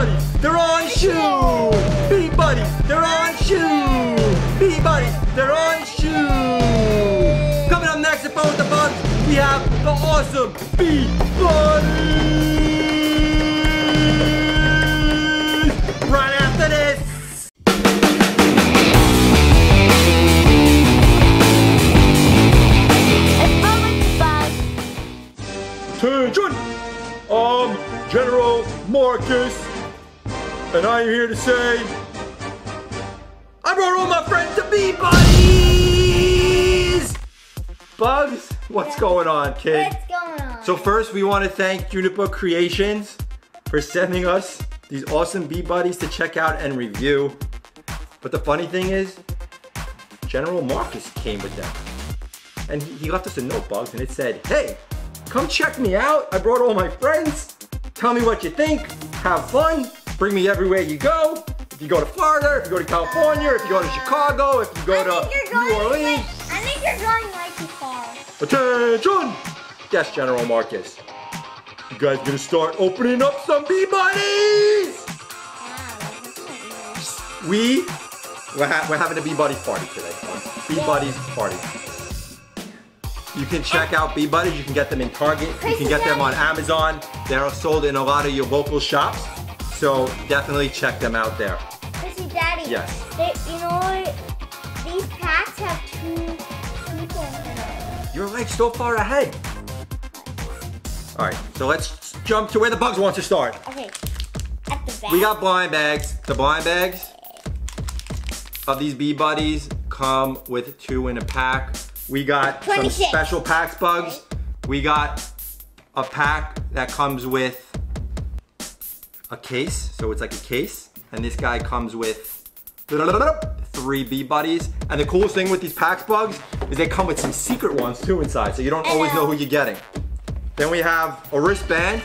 buddies, they're on shoe. BBuddieez, they're on shoe. BBuddieez, they're on shoe. Coming up next at Fun with the Bugs, we have the awesome Bee Buddies. Right after this. Attention! Um, General Marcus, and I'm here to say I brought all my friends to be buddies! Bugs, what's going on, kid? What's going on? So first, we want to thank Jupiter Creations for sending us these awesome BBuddieez to check out and review. But the funny thing is, General Marcus came with them. And he he left us a note, Bugs, and it said, hey, come check me out. I brought all my friends. Tell me what you think. Have fun. Bring me everywhere you go. If you go to Florida, if you go to California, if you go to Chicago, if you go to New Orleans. way- I think you're going way too far. Attention! Yes, General Marcus. You guys gonna start opening up some BBuddieez? We, we're, ha- we're having a BBuddieez party today. BBuddieez party. You can check out BBuddieez. You can get them in Target. You can get them on Amazon. They're sold in a lot of your local shops. So definitely check them out there. Chrissy, Daddy. Yes. They, you know what? These packs have two people in them. You're like so far ahead. All right, so let's jump to where the bugs want to start. Okay. At the back. We got blind bags. The blind bags of these BBuddieez come with two in a pack. We got some special packs bugs. We got a pack that comes with a case, so it's like a case. And this guy comes with three BBuddieez. And the coolest thing with these packs bugs is they come with some secret ones too inside, so you don't always know who you're getting. Then we have a wristband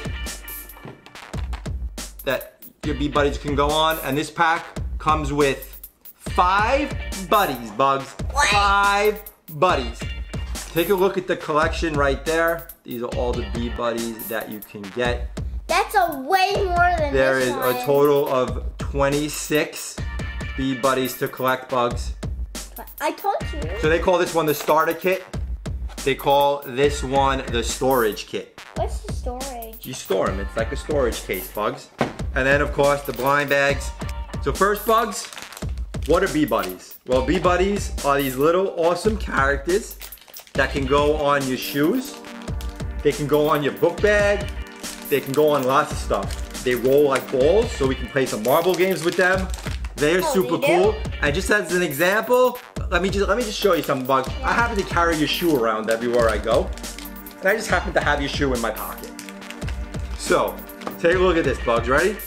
that your BBuddieez can go on. And this pack comes with five buddies, bugs. What? Five buddies. Take a look at the collection right there. These are all the BBuddieez that you can get. That's a way more than There is one. a total of 26 BBuddieez to collect bugs. I told you. So they call this one the starter kit. They call this one the storage kit. What's the storage? You store them. It's like a storage case, bugs. And then, of course, the blind bags. So first, bugs, what are BBuddieez? Well, BBuddieez are these little awesome characters that can go on your shoes. They can go on your book bag. They can go on lots of stuff. They roll like balls, so we can play some marble games with them. They're Oh, super they cool. And just as an example, let me just let me just show you something, Bugs. I happen to carry your shoe around everywhere I go, and I just happen to have your shoe in my pocket. So, take a look at this, Bugs. Ready?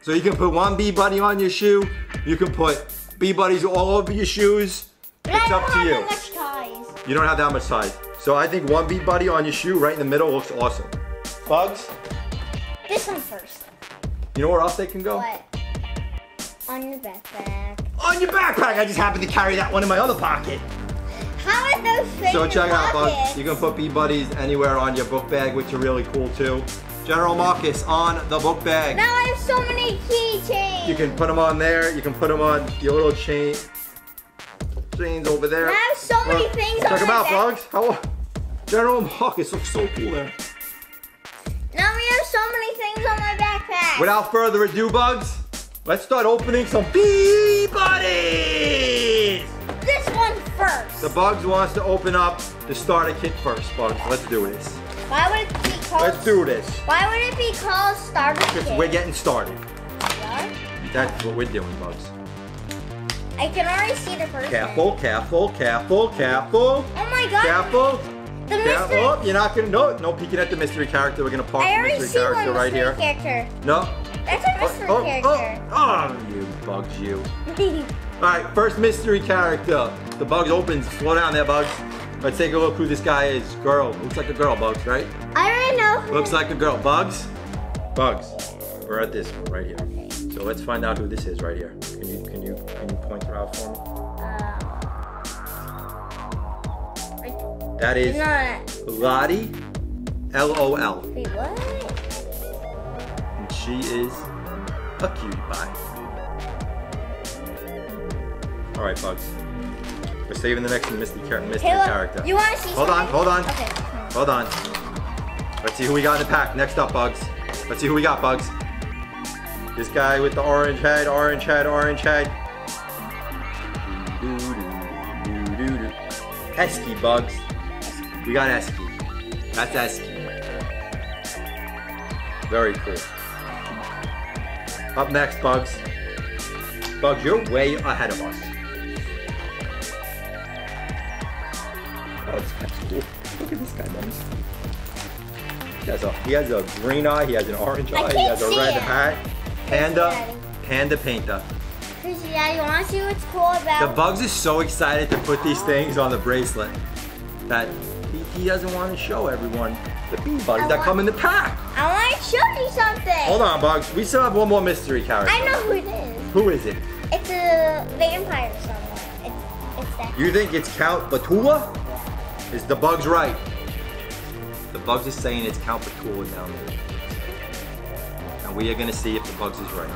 So you can put one bee buddy on your shoe. You can put BBuddieez all over your shoes. But It's up to you. that much ties. You don't have that much size. So I think one bee buddy on your shoe right in the middle looks awesome. Bugs, This one first. you know where else they can go? What? On your backpack. On your backpack. I just happen to carry that one in my other pocket. How are those So check it out? Bugs. You can put BBuddieez anywhere on your book bag, which are really cool too. General Marcus on the book bag. Now I have so many keychains. You can put them on there. You can put them on your little chain chains over there. I have so many things Check them out, back. Bugs. How General Marcus looks so cool there. Now we have so many things on my backpack. Without further ado, Bugs, let's start opening some BBuddieez. This one first. The Bugs wants to open up the starter kit first, Bugs. Let's do this. Why would it be called? Let's do this. Why would it be called starter Because kit? we're getting started. Yeah. That's what we're doing, Bugs. I can already see the person. Careful, careful, careful, careful, Oh my god. careful. The mystery. Oh, you're not gonna, no, no peeking at the mystery character. We're gonna park I the mystery character right mystery here. character. No. That's a mystery oh, character. Oh, oh, you bugs, you. All right, first mystery character. The bugs opens. Slow down there, bugs. Let's take a look who this guy is. Girl. Looks like a girl, bugs, right? I already know. Looks like a girl. Bugs. Bugs. We're at this one right here. So let's find out who this is right here. Can you can you can you point her out for me? Uh, That is. Lottie. L O L. Wait, what? And she is A cutie pie. All right, Bugs. We're saving the next mystery, char- mystery look, character. you want to see Hold on, hold on. Okay. Hold on. Let's see who we got in the pack. Next up, Bugs. Let's see who we got, Bugs. This guy with the orange head, orange head, orange head. Esky, Bugs. We got Esky. That's Esky. Very cool. Up next, Bugs. Bugs, you're way ahead of us. Oh, this guy's cool. Look at this guy, Bugs. He has, a, he has a green eye, he has an orange eye, he has a red it. hat. Panda, Panda Painter. Cause yeah, you want to see what's cool about? The Bugs is so excited to put these things on the bracelet that he, he doesn't want to show everyone the bee I that come in the pack. I want to show you something. Hold on, Bugs. We still have one more mystery character. I know who it is. Who is it? It's a vampire somewhere. It's, it's that. You think it's Count Batula? Is the Bugs right? The Bugs is saying it's Count Batula down there. And we are gonna see if the Bugs is right.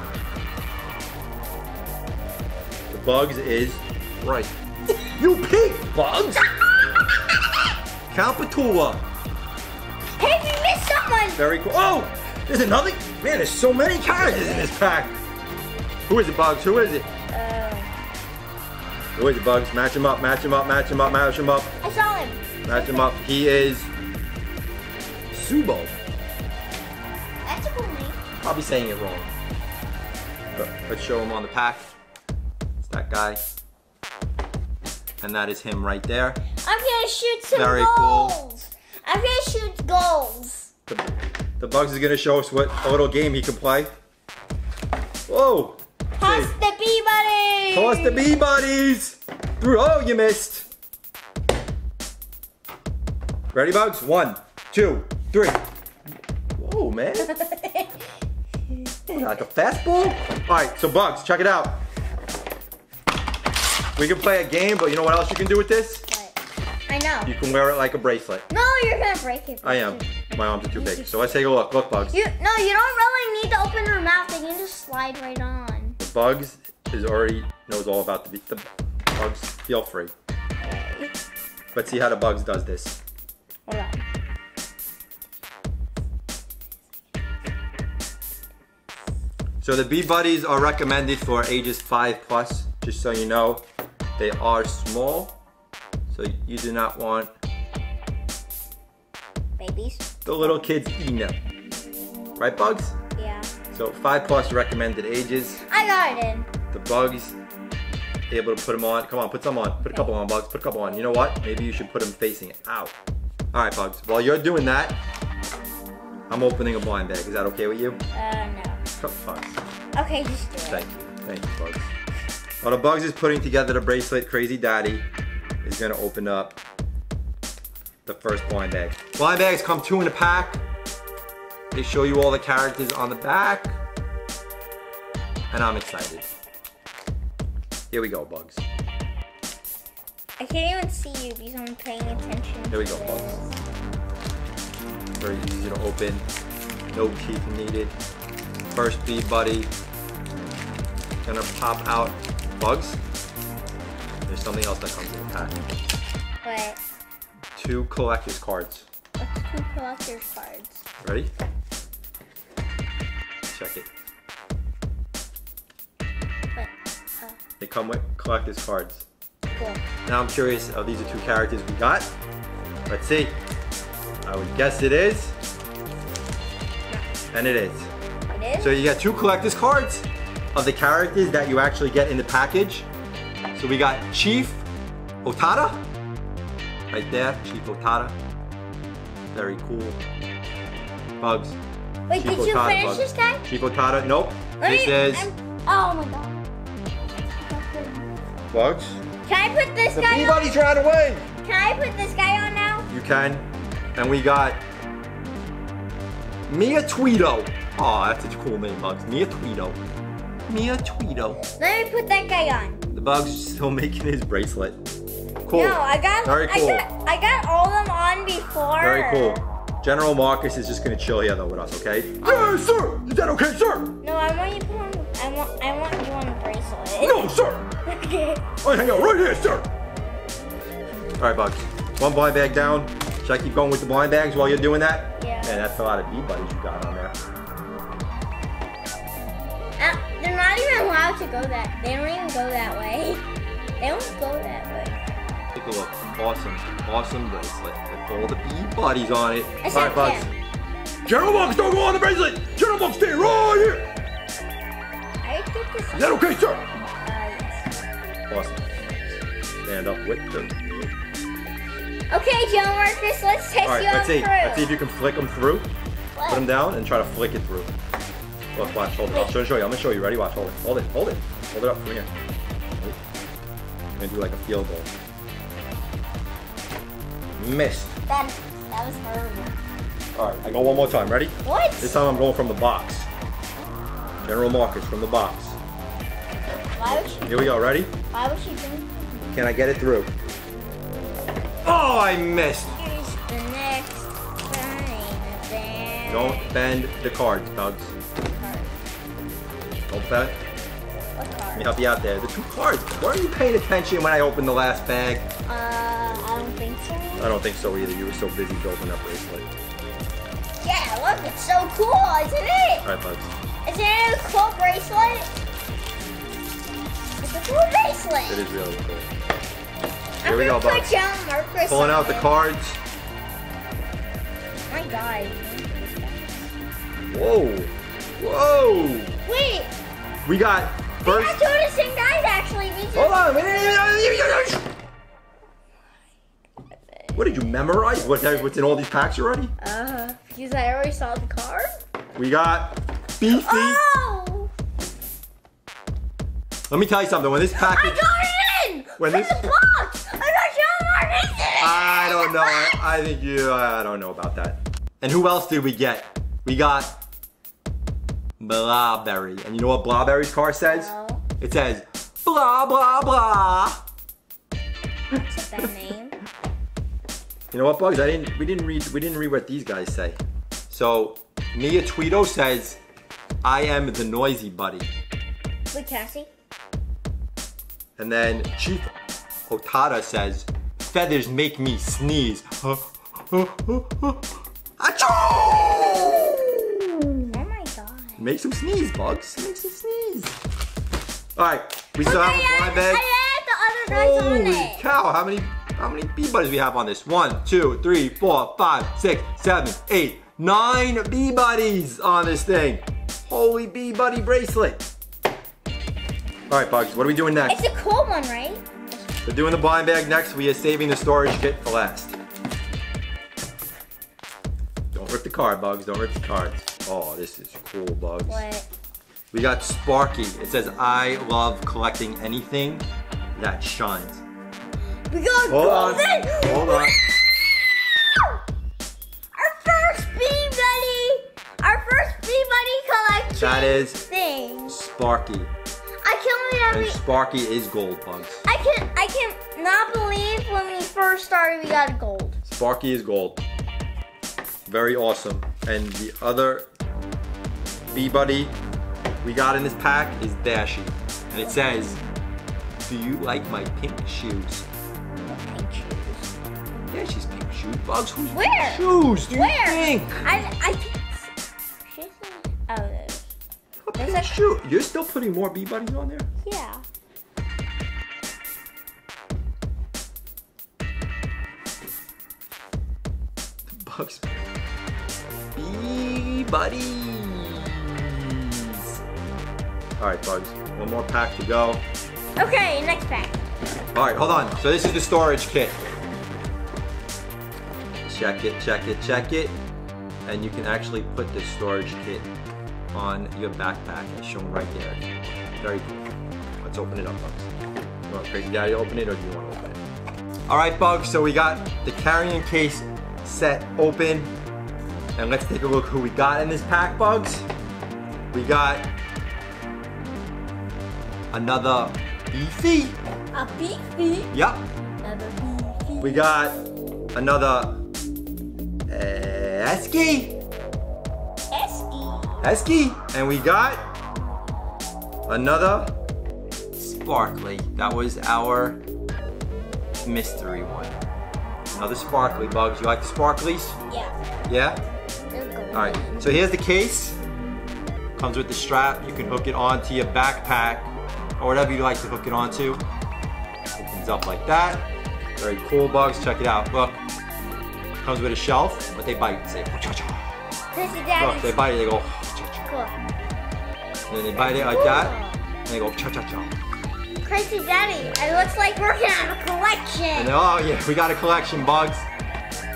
The Bugs is right. you pig, Bugs! Batula. Hey, we missed someone. Very cool. Oh! There's another. Man, there's so many characters in this pack. Who is it, Bugs? Who is it? Uh, Who is it, Bugs? Match him up, match him up, match him up, match him up. I saw him. Match him up. He is Subo. That's a cool name. Probably saying it wrong. But let's show him on the pack. It's that guy. And that is him right there. I'm gonna shoot some Very cool. goals. I'm gonna shoot goals. The, the Bugs is gonna show us what a little game he can play. Whoa! Toss the BBuddieez! Toss the BBuddieez! Through oh you missed! Ready Bugs? One, two, three. Whoa man. Like a fastball? Alright, so Bugs, check it out. We can play a game, but you know what else you can do with this? I know. You can wear it like a bracelet. No, you're gonna break it. I am. My arms are too big. So let's take a look. Look, Bugs. You no, you don't really need to open your mouth. They can just slide right on. The Bugs is already knows all about the, be- the Bugs. Feel free. Let's see how the Bugs does this. Hold on. So the BBuddieez are recommended for ages 5 plus, just so you know. They are small, so you do not want Babies. the little kids eating them. Right, Bugs? Yeah. So 5 plus recommended ages. I got it in. The Bugs, able to put them on. Come on, put some on. Put a couple on, Bugs. Put a couple on. You know what? Maybe you should put them facing out. All right, Bugs. While you're doing that, I'm opening a blind bag. Is that okay with you? Uh, no. Come Bugs. Okay, just do it. Thank you. Thank you, Bugs. While the Bugs is putting together the bracelet, Crazy Daddy is gonna open up the first blind bag. Blind bags come two in a pack. They show you all the characters on the back. And I'm excited. Here we go, Bugs. I can't even see you because I'm paying attention. Here we go. Bugs. Very easy to open. No teeth needed. First bee buddy. Gonna pop out bugs. There's something else that comes in the pack. What? Two collector's cards. What's two collector's cards? Ready? Check it. What? Oh, They come with collector's cards. cool. Now I'm curious, oh, these are two characters we got. Let's see. I would guess it is. And it is. It is? So you got two collector's cards of the characters that you actually get in the package. So we got Chief Otada. Right there, Chief Otada. Very cool. Bugs. Wait, Chief did you finish bugs. this guy? Chief Otada, nope. Let This me- is I'm- Oh my god. Bugs. Can I put this The guy on? Peabody's ran away. Can I put this guy on now? You can. And we got Mia Tweedo. Oh, that's a cool name, Bugs. Mia Tweedo. Mia Tweedo. Let me put that guy on. The Bugs still making his bracelet. Cool. No, I got Very cool. I got I got all of them on before. Very cool. General Marcus is just gonna chill here though with us, okay? Yes, sir. Is that okay, sir? No, I want you to put on the want, I want you on the bracelet. No, sir. I hang out right here, sir. All right, Bugs. One blind bag down. Should I keep going with the blind bags while you're doing that? Yeah. Man, that's a lot of BBuddieez you got on there. They're not even allowed to go that. They don't even go that way. They don't go that way. Take a look. Awesome, awesome bracelet with all the bee bodies on it. All right, Except Bugs. General Bugs, don't go on the bracelet. General Bugs, stay right here. I think this Is that okay, sir? Uh, yes. Awesome. Stand up with them. Okay, Joe Marcus, let's test All right, you let's on see. through. Let's see if you can flick them through. Put them down and try to flick it through. Look, watch, hold it. I'll show, show you. I'm gonna show you. Ready? Watch, hold it. Hold it, hold it. Hold it up from here. Wait. I'm gonna do like a field goal. Missed. That, that was horrible. All right, I go one more time. Ready? What? This time I'm going from the box. General Marcus from the box. Why would she? Here we go. Ready? Why would she do? Can I get it through? Oh, I missed. Here's the next time. Don't bend the cards, Bugs. Let me help you out there. The two cards. Weren't you paying attention when I opened the last bag? Uh, I don't think so. I don't think so either. You were so busy building that bracelet. Yeah, look, it's so cool, isn't it? All right, Bugs. Isn't it a cool bracelet? It's a cool bracelet. It is really cool. I'm Here we go, Bugs. Pulling out the cards. My God. Whoa. Whoa. We got we're first. not the same guys actually. We just, Hold on. What did you memorize? What, what's in all these packs already? Uh, huh. because I already saw the card. We got Beefy. Oh! Let me tell you something. When this I got it in! When this- the box! I got John! I don't know. I, I think you. I don't know about that. And who else did we get? We got Blawberry. And you know what Blawberry's car says? No, It says blah blah blah. bad name. You know what, Bugs? I didn't. We didn't read. We didn't read what these guys say. So Mia Tweedo says, "I am the noisy buddy," Wait, can I and then Chief Otada says, "Feathers make me sneeze." Achoo! Make some sneeze, Bugs. Make some sneeze. All right, we still have a blind bag. I had the other on Holy it. cow! How many how many BBuddieez we have on this? One, two, three, four, five, six, seven, eight, nine BBuddieez on this thing. Holy bee buddy bracelet. All right, Bugs. What are we doing next? It's a cool one, right? We're doing the blind bag next. We are saving the storage kit for last. Don't rip the card, Bugs. Don't rip the cards. Oh, this is cool, Bugs. What? We got Sparky. It says, I love collecting anything that shines. We got Hold on. Hold on. Our first bee buddy. Our first bee buddy collection. That is thing. Sparky. I can't believe And we. Sparky is gold, Bugs. I can. I can not believe when we first started we got gold. Sparky is gold. Very awesome. And the other bee buddy we got in this pack is Dashy. And it says, Do you like my pink shoes? Pink shoes. Dashy's pink shoes. Bugs, whose Where? shoes do you Where? think? I. I think. it's- She's. Oh, there's. What There's a- shoe? You're still putting more BBuddieez on there? Yeah. Bugs. BBuddieez. All right, Bugs. One more pack to go. Okay, next pack. All right, hold on. So this is the storage kit. Check it, check it, check it. And you can actually put this storage kit on your backpack as shown right there. Very cool. Let's open it up, Bugs. You want Crazy Daddy to open it or do you want to open it? All right, Bugs, so we got the carrying case set open. And let's take a look who we got in this pack, Bugs. We got another Beefy. A beefy. Yep. Another beefy. We got another uh, Esky. Esky. Esky. And we got another sparkly. That was our mystery one. Another sparkly bugs. You like the sparklies? Yeah. Yeah? All right. So here's the case. Comes with the strap. You can hook it onto your backpack or whatever you like to hook it onto. Opens up like that. Very cool bugs. Check it out. Look. Comes with a shelf, but they bite. Say, cha-cha. Chrissy Look, they bite it. They go, cha-cha. cool. And then they bite it like that. And they go, cha-cha-cha. Crazy Daddy, it looks like we're gonna have a collection. And oh yeah, we got a collection bugs.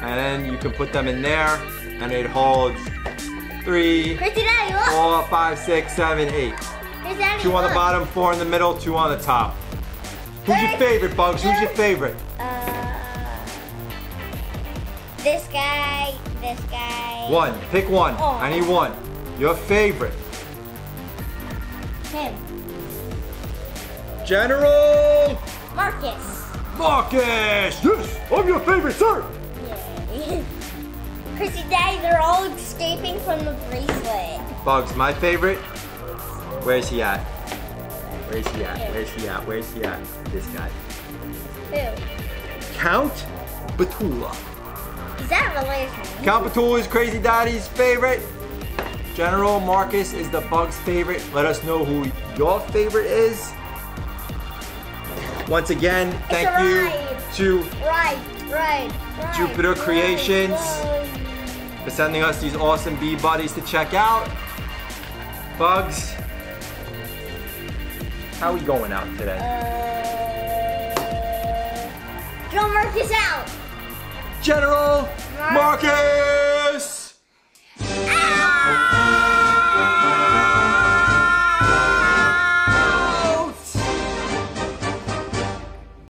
And then you can put them in there, and it holds three, Daddy, look. four, five, six, seven, eight. Two on the bottom, four in the middle, two on the top. Who's your favorite, Bugs? Who's your favorite? Uh, this guy, this guy. One. Pick one. Oh. I need one. Your favorite. Him. General Marcus. Marcus. Yes, I'm your favorite, sir. Yay. Crazy Daddy, they're all escaping from the bracelet. Bugs, my favorite. Where's he at? Where's he at? Where's he at? Where's he at? This guy. Who? Count Batula. Is that relation? Count Batula is Crazy Daddy's favorite. General Marcus is the Bug's favorite. Let us know who your favorite is. Once again, thank you ride. to Right, right, right. Jupiter Creations. for sending us these awesome BBuddieez to check out. Bugs, how we going out today? Uh, Joe Marcus out. General Marcus. Marcus!